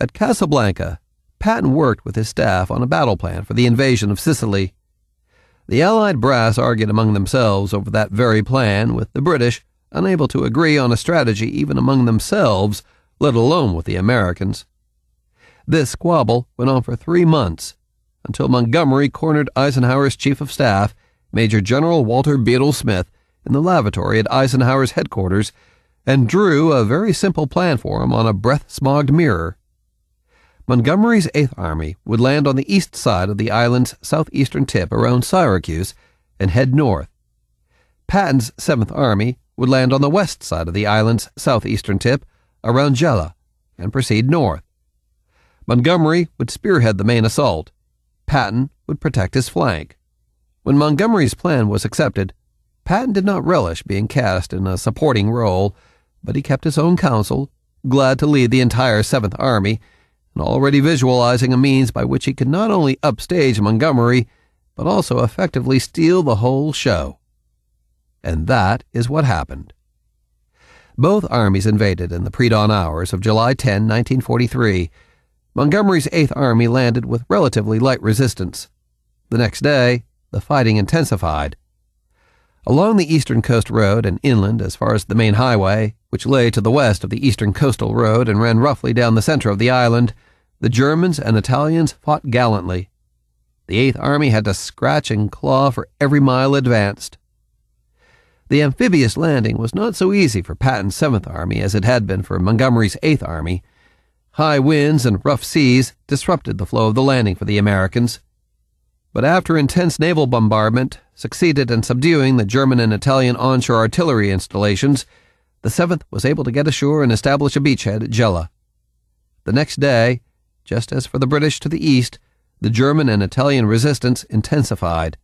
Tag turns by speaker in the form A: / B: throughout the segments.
A: At Casablanca, Patton worked with his staff on a battle plan for the invasion of Sicily. The Allied brass argued among themselves over that very plan, with the British unable to agree on a strategy even among themselves, let alone with the Americans. This squabble went on for three months, until Montgomery cornered Eisenhower's chief of staff, Major General Walter Bedell Smith, in the lavatory at Eisenhower's headquarters and drew a very simple plan for him on a breath smogged mirror. Montgomery's Eighth Army would land on the east side of the island's southeastern tip around Syracuse and head north. Patton's Seventh Army would land on the west side of the island's southeastern tip around Gela and proceed north. Montgomery would spearhead the main assault. Patton would protect his flank. When Montgomery's plan was accepted, Patton did not relish being cast in a supporting role, but he kept his own counsel, glad to lead the entire Seventh Army, and already visualizing a means by which he could not only upstage Montgomery, but also effectively steal the whole show. And that is what happened. Both armies invaded in the pre dawn hours of July 10, 1943. Montgomery's Eighth Army landed with relatively light resistance. The next day, the fighting intensified. Along the Eastern Coast Road and inland as far as the main highway, which lay to the west of the Eastern Coastal Road and ran roughly down the center of the island, the Germans and Italians fought gallantly. The Eighth Army had to scratch and claw for every mile advanced. The amphibious landing was not so easy for Patton's Seventh Army as it had been for Montgomery's Eighth Army. High winds and rough seas disrupted the flow of the landing for the Americans but after intense naval bombardment succeeded in subduing the German and Italian onshore artillery installations, the 7th was able to get ashore and establish a beachhead at Gela. The next day, just as for the British to the east, the German and Italian resistance intensified.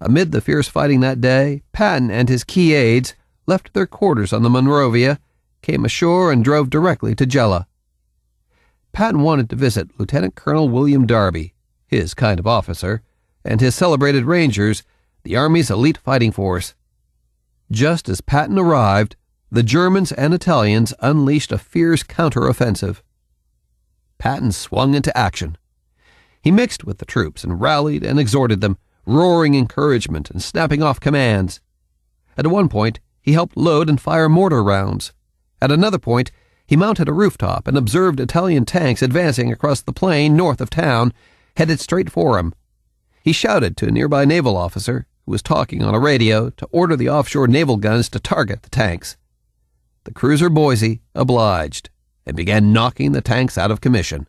A: Amid the fierce fighting that day, Patton and his key aides left their quarters on the Monrovia, came ashore, and drove directly to Gela. Patton wanted to visit Lieutenant Colonel William Darby, his kind of officer, and his celebrated Rangers, the Army's elite fighting force. Just as Patton arrived, the Germans and Italians unleashed a fierce counteroffensive. Patton swung into action. He mixed with the troops and rallied and exhorted them, roaring encouragement and snapping off commands. At one point, he helped load and fire mortar rounds. At another point, he mounted a rooftop and observed Italian tanks advancing across the plain north of town headed straight for him. He shouted to a nearby naval officer, who was talking on a radio, to order the offshore naval guns to target the tanks. The cruiser Boise obliged and began knocking the tanks out of commission.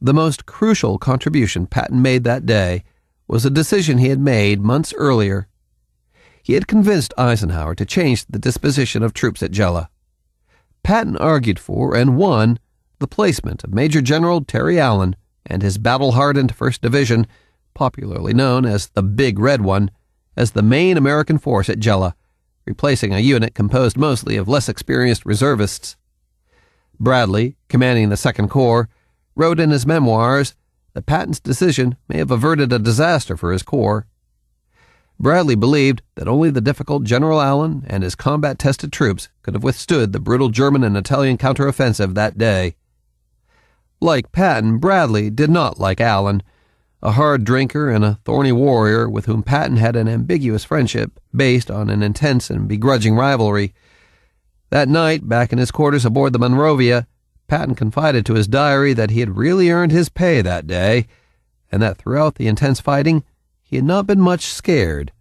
A: The most crucial contribution Patton made that day was a decision he had made months earlier. He had convinced Eisenhower to change the disposition of troops at Gela. Patton argued for and won the placement of Major General Terry Allen and his battle hardened 1st Division, popularly known as the Big Red One, as the main American force at Gela, replacing a unit composed mostly of less experienced reservists. Bradley, commanding the Second Corps, wrote in his memoirs that Patton's decision may have averted a disaster for his corps. Bradley believed that only the difficult General Allen and his combat tested troops could have withstood the brutal German and Italian counteroffensive that day. Like Patton, Bradley did not like Allen, a hard drinker and a thorny warrior with whom Patton had an ambiguous friendship based on an intense and begrudging rivalry. That night, back in his quarters aboard the Monrovia, Patton confided to his diary that he had really earned his pay that day, and that throughout the intense fighting he had not been much scared.